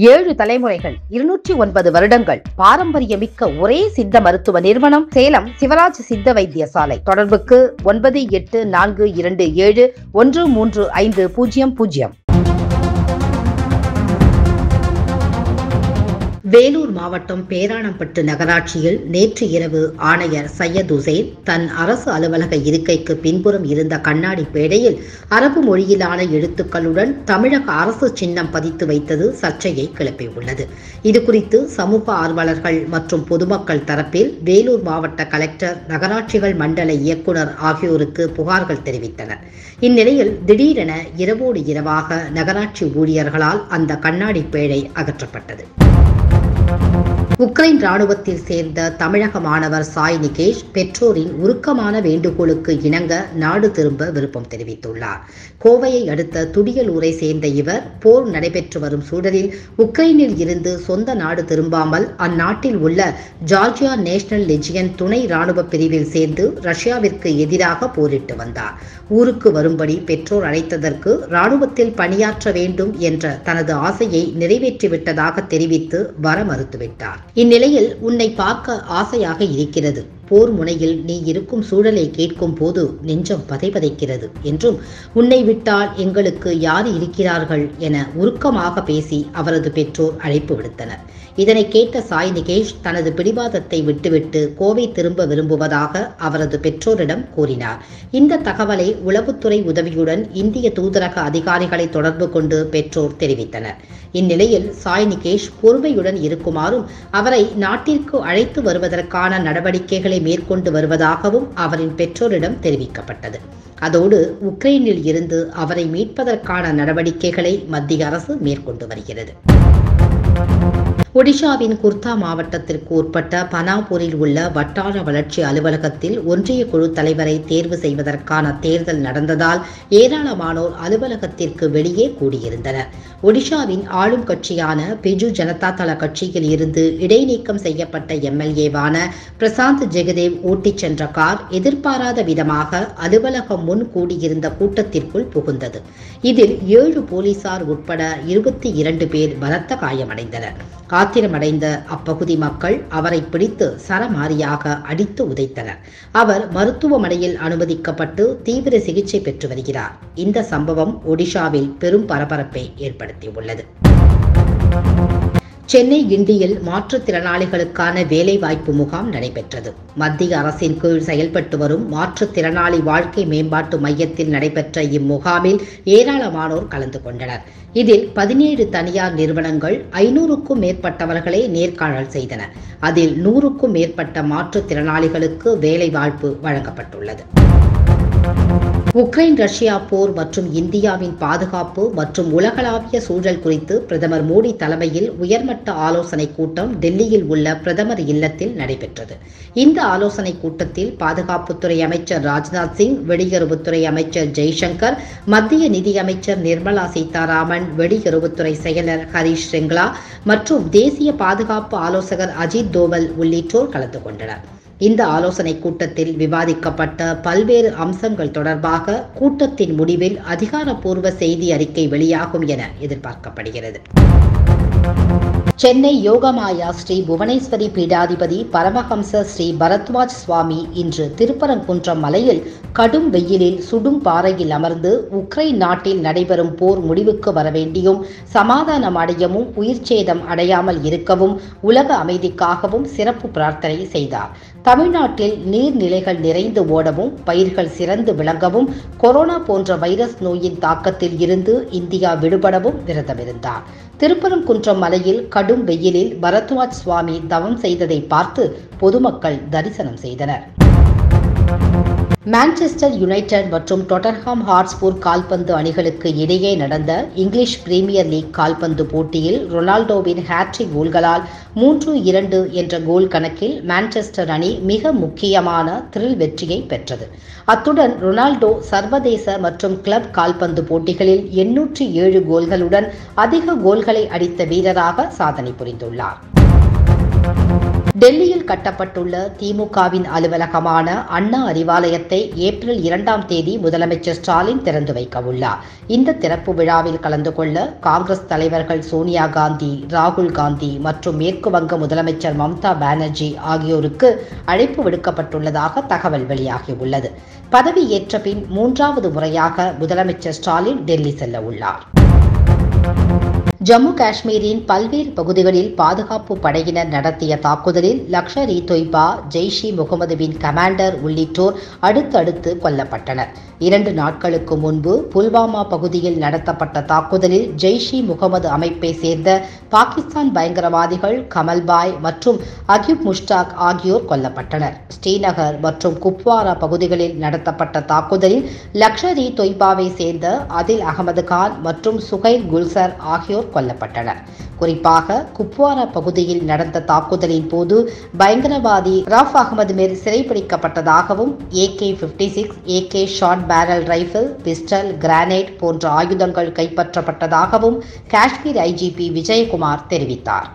ஏழு தலைமுறைகள் இருநூற்றி ஒன்பது வருடங்கள் பாரம்பரியமிக்க ஒரே சித்த மருத்துவ நிறுவனம் சேலம் சிவராஜ் சித்த வைத்தியசாலை. தொடர்புக்கு ஒன்பது எட்டு நான்கு இரண்டு ஏழு ஒன்று மூன்று ஐந்து பூஜ்ஜியம் பூஜ்ஜியம் வேலூர் மாவட்டம் பேராணம்பட்டு நகராட்சியில் நேற்று இரவு ஆணையர் சையத் உசேன் தன் அரசு அலுவலக இருக்கைக்கு பின்புறம் இருந்த கண்ணாடி பேடையில் அரபு மொழியிலான எழுத்துக்களுடன் தமிழக அரசு சின்னம் பதித்து வைத்தது சர்ச்சையை கிளப்பியுள்ளது. இதுகுறித்து சமூக ஆர்வலர்கள் மற்றும் பொதுமக்கள் தரப்பில் வேலூர் மாவட்ட கலெக்டர் நகராட்சிகள் மண்டல இயக்குனர் ஆகியோருக்கு புகார்கள் தெரிவித்தனர். இந்நிலையில் திடீரென இரவோடு இரவாக நகராட்சி ஊழியர்களால் அந்த கண்ணாடி பேழை அகற்றப்பட்டது. Thank you. உக்ரைன் ராணுவத்தில் சேர்ந்த தமிழக மாணவர் சாய் நிகேஷ் பெற்றோரின் உருக்கமான வேண்டுகோளுக்கு இணங்க நாடு திரும்ப விருப்பம் தெரிவித்துள்ளார். கோவையை அடுத்த துடியலூரை சேர்ந்த இவர் போர் நடைபெற்று வரும் சூழலில் உக்ரைனில் இருந்து சொந்த நாடு திரும்பாமல் அந்நாட்டில் உள்ள ஜார்ஜியா நேஷனல் லெஜியன் துணை ராணுவ பிரிவில் சேர்ந்து ரஷ்யாவிற்கு எதிராக போரிட்டு வந்தார். ஊருக்கு வரும்படி பெற்றோர் அழைத்ததற்கு ராணுவத்தில் பணியாற்ற வேண்டும் என்ற தனது ஆசையை நிறைவேற்றிவிட்டதாக தெரிவித்து வர மறுத்துவிட்டார். இந்நிலையில் உன்னை பார்க்க ஆசையாக இருக்கிறது. போர் முனையில் நீ இருக்கும் சூழலை கேட்கும் போது நெஞ்சம் பதைபதைக்கிறது என்றும் உன்னை விட்டால் எங்களுக்கு யார் இருக்கிறார்கள்? என உருக்கமாக பேசி அவரது பெற்றோர் அழைப்பு விடுத்தனர். இதனை கேட்ட சாய் நிகேஷ் தனது பிடிவாதத்தை விட்டுவிட்டு கோவை திரும்ப விரும்புவதாக அவரது பெற்றோரிடம் கூறினார். இந்த தகவலை உளவுத்துறை உதவியுடன் இந்திய தூதரக அதிகாரிகளை தொடர்பு கொண்டு பெற்றோர் தெரிவித்தனர். இந்நிலையில் சாய் நிகேஷ் பொறுமையுடன் இருக்குமாறும் அவரை நாட்டிற்கு அழைத்து வருவதற்கான நடவடிக்கைகளை மேற்கொண்டு வருவதாகவும் அவரின் பெற்றோரிடம் தெரிவிக்கப்பட்டது. அதோடு உக்ரைனில் இருந்து அவரை மீட்பதற்கான நடவடிக்கைகளை மத்திய அரசு மேற்கொண்டு வருகிறது. ஒடிஷாவின் குர்தா மாவட்டத்திற்கு உட்பட்ட பனாபூரில் உள்ள வட்டார வளர்ச்சி அலுவலகத்தில் ஒன்றிய குழு தலைவரை தேர்வு செய்வதற்கான தேர்தல் நடந்ததால் ஏராளமானோர் அலுவலகத்திற்கு வெளியே கூடியிருந்தனர். ஒடிஷாவின் ஆளும் கட்சியான பிஜு ஜனதா தள கட்சியில் இருந்து இடைநீக்கம் செய்யப்பட்ட எம்எல்ஏவான பிரசாந்த் ஜெகதேவ் ஓட்டிச் சென்ற கார் எதிர்பாராத விதமாக அலுவலகம் முன் கூடியிருந்த கூட்டத்திற்குள் புகுந்தது. இதில் ஏழு போலீசார் உட்பட இருபத்தி இரண்டு பேர் பலத்த காயமடைந்தனர். ஆத்திரமடைந்த அப்பகுதி மக்கள் அவரை பிடித்து சரமாரியாக அடித்து உதைத்தனர். அவர் மருத்துவமனையில் அனுமதிக்கப்பட்டு தீவிர சிகிச்சை பெற்று வருகிறார். இந்த சம்பவம் ஒடிஷாவில் பெரும் பரபரப்பை ஏற்படுத்தியுள்ளது. சென்னை கிண்டியில் மாற்றுத்திறனாளிகளுக்கான வேலைவாய்ப்பு முகாம் நடைபெற்றது. மத்திய அரசின் கீழ் செயல்பட்டு வரும் மாற்றுத்திறனாளி வாழ்க்கை மேம்பாட்டு மையத்தில் நடைபெற்ற இம்முகாமில் ஏராளமானோர் கலந்து கொண்டனர். இதில் பதினேழு தனியார் நிறுவனங்கள் ஐநூறுக்கும் மேற்பட்டவர்களை நேர்காணல் செய்தன அதில் நூறுக்கும் மேற்பட்ட மாற்றுத்திறனாளிகளுக்கு வேலைவாய்ப்பு வழங்கப்பட்டுள்ளது. உக்ரைன் ரஷ்யா போர் மற்றும் இந்தியாவின் பாதுகாப்பு மற்றும் உலகளாவிய சூழல் குறித்து பிரதமர் மோடி தலைமையில் உயர்மட்ட ஆலோசனை கூட்டம் டெல்லியில் உள்ள பிரதமர் இல்லத்தில் நடைபெற்றது. இந்த ஆலோசனை கூட்டத்தில் பாதுகாப்புத்துறை அமைச்சர் ராஜ்நாத் சிங் வெளியுறவுத்துறை அமைச்சர் ஜெய்சங்கர் மத்திய நிதியமைச்சர் நிர்மலா சீதாராமன் வெளியுறவுத்துறை செயலர் ஹரீஷ் ஸ்ரிங்லா மற்றும் தேசிய பாதுகாப்பு ஆலோசகர் அஜித் தோவல் உள்ளிட்டோர் கலந்து கொண்டனர். இந்த ஆலோசனை கூட்டத்தில் விவாதிக்கப்பட்ட பல்வேறு அம்சங்கள் தொடர்பாக கூட்டத்தின் முடிவில் அதிகாரப்பூர்வ செய்தி அறிக்கை வெளியாகும் என எதிர்பார்க்கப்படுகிறது. சென்னை யோகமாயா ஸ்ரீ புவனேஸ்வரி பீடாதிபதி பரமஹம்ச ஸ்ரீ பரத்வாஜ் சுவாமி இன்று திருப்பரங்குன்றம் மலையில் கடும் வெயிலில் சுடும் பாறையில் அமர்ந்து உக்ரைன் நாட்டில் நடைபெறும் போர் முடிவுக்கு வர வேண்டியும் சமாதானம் அடையவும் உயிர் சேதம் அடையாமல் இருக்கவும் உலக அமைதிக்காகவும் சிறப்பு பிரார்த்தனை செய்தார். தமிழ்நாட்டில் நீர்நிலைகள் நிறைந்து ஓடவும் பயிர்கள் சிறந்து விளங்கவும் கொரோனா போன்ற வைரஸ் நோயின் தாக்கத்தில் இருந்து இந்தியா விடுபடவும் விரதமிருந்தார். திருப்பரங்குன்றம் மலையில் கடும் வெயிலில் பரத்வாஜ் சுவாமி தவம் செய்ததை பார்த்து பொதுமக்கள் தரிசனம் செய்தனர். மான்செஸ்டர் யுனைடெட் மற்றும் டொட்டர்ஹாம் ஹார்ஸ்பூர் கால்பந்து அணிகளுக்கு இடையே நடந்த இங்கிலீஷ் பிரீமியர் லீக் கால்பந்து போட்டியில் ரொனால்டோவின் ஹேட்ரிக் கோல்களால் மூன்று இரண்டு என்ற கோல் கணக்கில் மான்செஸ்டர் அணி மிக முக்கியமான த்ரில் வெற்றியை பெற்றது. அத்துடன் ரொனால்டோ சர்வதேச மற்றும் கிளப் கால்பந்து போட்டிகளில் எண்ணூற்றி ஏழு கோல்களுடன் அதிக கோல்களை அடித்த வீரராக சாதனை புரிந்துள்ளார். டெல்லியில் கட்டப்பட்டுள்ள திமுகவின் அலுவலகமான அண்ணா அறிவாலயத்தை ஏப்ரல் இரண்டாம் தேதி முதலமைச்சர் ஸ்டாலின் திறந்து வைக்க உள்ளார். இந்த திறப்பு விழாவில் கலந்து கொள்ள காங்கிரஸ் தலைவர்கள் சோனியா காந்தி ராகுல் காந்தி மற்றும் மேற்கு வங்க முதலமைச்சர் மம்தா பானர்ஜி ஆகியோருக்கு அழைப்பு விடுக்கப்பட்டுள்ளதாக தகவல் வெளியாகியுள்ளது. பதவியேற்ற பின் மூன்றாவது முறையாக முதலமைச்சர் ஸ்டாலின் டெல்லி செல்ல உள்ளார். ஜம்மு காஷ்மீரின் பல்வேறு பகுதிகளில் பாதுகாப்பு படையினர் நடத்திய தாக்குதலில் லக்ஷர் இ தொய்பா ஜெய்ஷ் இ முகமதுவின் கமாண்டர் உள்ளிட்டோர் அடுத்தடுத்து கொல்லப்பட்டனர். இரண்டு நாட்களுக்கு முன்பு புல்வாமா பகுதியில் நடத்தப்பட்ட தாக்குதலில் ஜெய்ஷ் இ முகமது அமைப்பை சேர்ந்த பாகிஸ்தான் பயங்கரவாதிகள் கமல்பாய் மற்றும் அகிப் முஷ்டாக் ஆகியோர் கொல்லப்பட்டனர். ஸ்ரீநகர் மற்றும் குப்வாரா பகுதிகளில் நடத்தப்பட்ட தாக்குதலில் லக்ஷர் இ தொய்பாவை சேர்ந்த அதில் அகமது கான் மற்றும் சுகைல் குல்சர் ஆகியோர் கொல்லப்பட்டனர் குறிப்பாக குப்வாரா பகுதியில் நடந்த தாக்குதலின் போது பயங்கரவாதி ராஃப் அகமது மேல் சிறைப்பிடிக்கப்பட்டதாகவும் AK fifty six AK short barrel rifle pistol grenade போன்ற ஆயுதங்கள் கைப்பற்றப்பட்டதாகவும் காஷ்மீர் ஐஜிபி விஜயகுமார் தெரிவித்தார்.